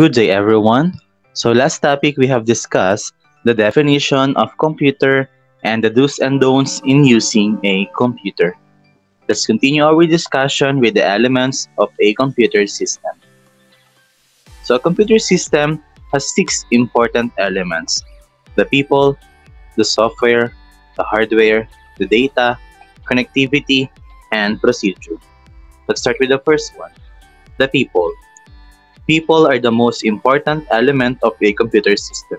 Good day, everyone. So, last topic we have discussed the definition of computer and the do's and don'ts in using a computer. Let's continue our discussion with the elements of a computer system. So, a computer system has six important elements the people, the software, the hardware, the data, connectivity, and procedure. Let's start with the first one the people. People are the most important element of a computer system.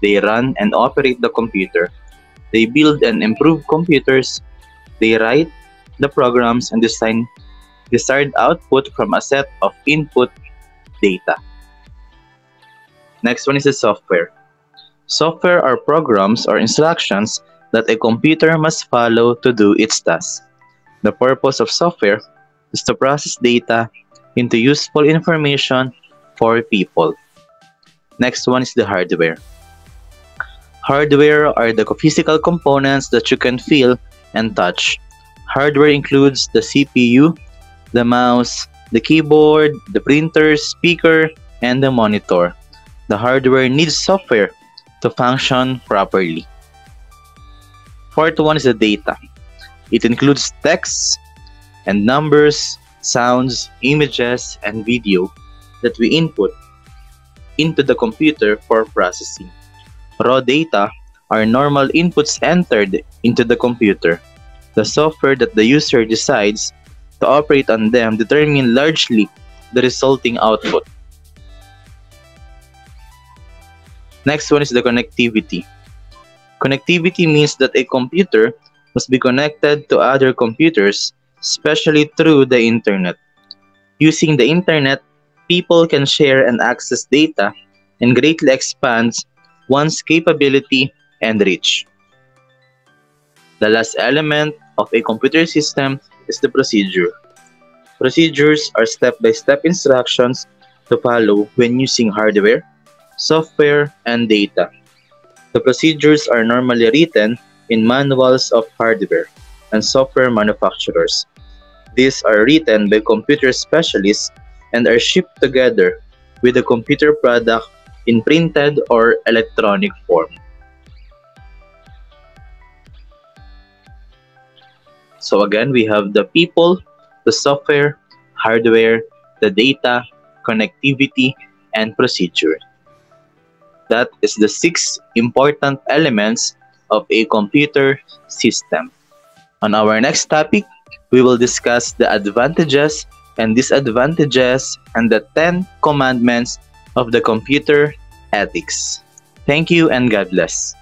They run and operate the computer. They build and improve computers. They write the programs and design desired output from a set of input data. Next one is the software. Software are programs or instructions that a computer must follow to do its task. The purpose of software is to process data into useful information for people. Next one is the hardware. Hardware are the physical components that you can feel and touch. Hardware includes the CPU, the mouse, the keyboard, the printer, speaker, and the monitor. The hardware needs software to function properly. Fourth one is the data. It includes text and numbers, sounds, images, and video that we input into the computer for processing. Raw data are normal inputs entered into the computer. The software that the user decides to operate on them determine largely the resulting output. Next one is the connectivity. Connectivity means that a computer must be connected to other computers, especially through the internet. Using the internet, people can share and access data and greatly expands one's capability and reach. The last element of a computer system is the procedure. Procedures are step-by-step instructions to follow when using hardware, software, and data. The procedures are normally written in manuals of hardware and software manufacturers. These are written by computer specialists and are shipped together with the computer product in printed or electronic form. So again, we have the people, the software, hardware, the data, connectivity, and procedure. That is the six important elements of a computer system. On our next topic, we will discuss the advantages and disadvantages and the 10 commandments of the computer ethics. Thank you and God bless.